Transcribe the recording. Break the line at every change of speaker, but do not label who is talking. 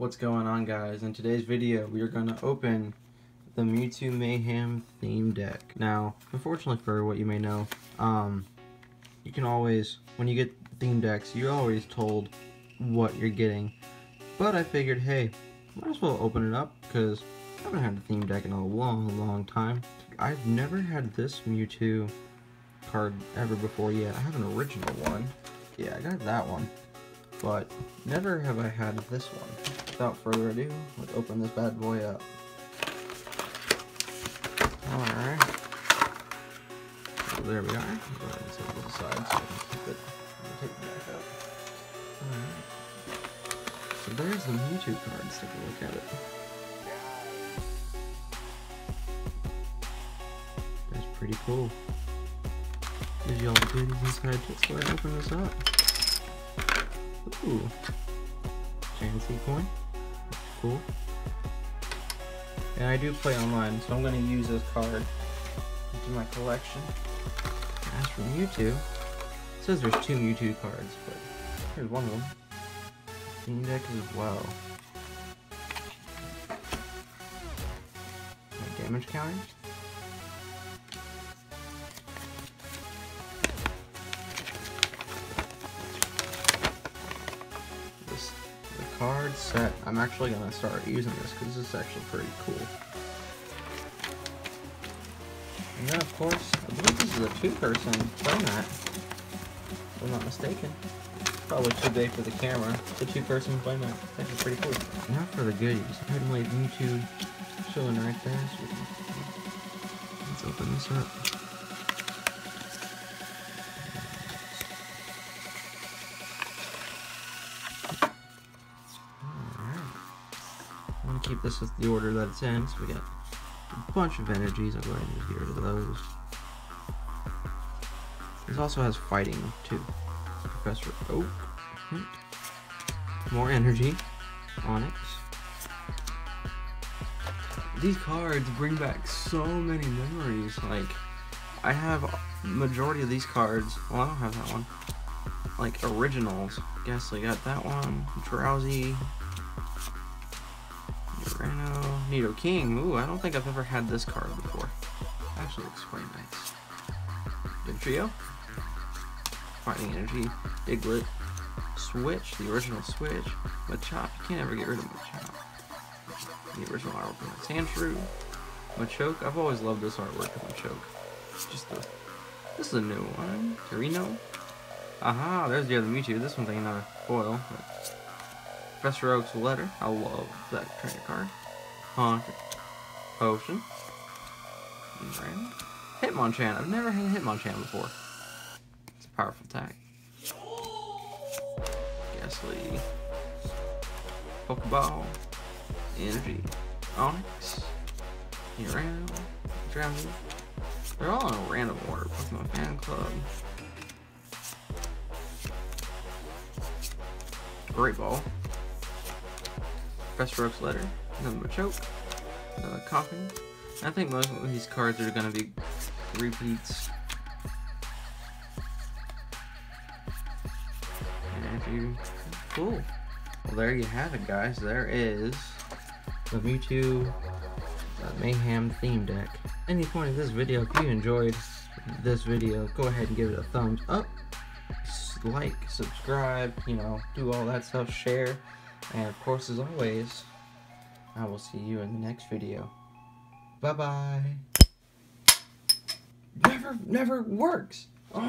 What's going on guys? In today's video we are going to open the Mewtwo Mayhem theme deck. Now, unfortunately for what you may know, um, you can always, when you get theme decks, you're always told what you're getting. But I figured, hey, might as well open it up because I haven't had a theme deck in a long, long time. I've never had this Mewtwo card ever before yet. I have an original one. Yeah, I got that one. But never have I had this one. Without further ado, let's open this bad boy up. Alright. So there we are. Go ahead and set it aside so I can keep it take it back up. Alright. So there's the Mewtwo cards. Take a look at it. That's pretty cool. Gives y'all goodies inside. Let's go ahead and open this up. Ooh. Fancy coin. Cool. And I do play online, so I'm going to use this card into my collection. As for Mewtwo, it says there's two Mewtwo cards, but here's one of them. theme deck as well. My damage counters. Card set. I'm actually going to start using this because this is actually pretty cool. And then, of course, I believe this is a two-person playmat, if I'm not mistaken. Probably too big for the camera. It's a two-person playmat. It's actually pretty cool. Now for the goodies. I had my Mewtwo chilling right there. Let's open this up. Keep this with the order that it's in. So we got a bunch of energies. I'll go ahead and get rid of those. This also has fighting too. Professor Oak. Hmm, more energy. Onix. These cards bring back so many memories. Like, I have majority of these cards. Well, I don't have that one. Like originals. Guess I got that one. Drowzee. Nidoking. Ooh, I don't think I've ever had this card before. Actually looks quite nice. Dugtrio. Fighting Energy. Diglett. Switch, the original Switch. Machop. You can't ever get rid of Machop. The original artwork. Sandshrew. Machoke. I've always loved this artwork of Machoke. Just the. This is a new one. Torino. Aha, there's the other Mewtwo. This one's ain't not a foil. But Professor Oak's letter. I love that trainer card. Haunter. Potion. Brand. Hitmonchan. I've never had a Hitmonchan before. It's a powerful attack. Gastly. Pokeball. Energy. Onix. Around. Drowzee. They're all in a random order. Pokemon Fan Club. Great Ball. Professor Oak's letter. Another Machoke. Another Koffing. I think most of these cards are to be repeats. And you... Cool. Well, there you have it, guys. There is the Mewtwo uh, Mayhem theme deck. Any point of this video, if you enjoyed this video, go ahead and give it a thumbs up. Like, subscribe, you know, do all that stuff, share. And of course, as always, I will see you in the next video. Bye-bye. Never, never works. Oh